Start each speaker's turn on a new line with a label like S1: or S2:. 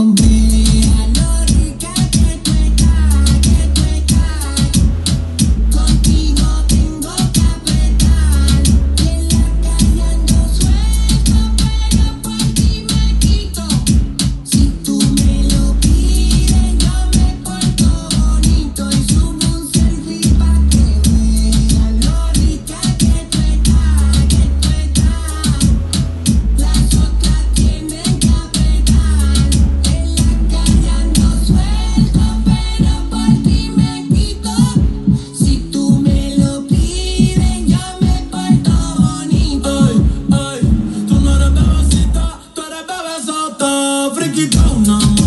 S1: Be
S2: you don't know.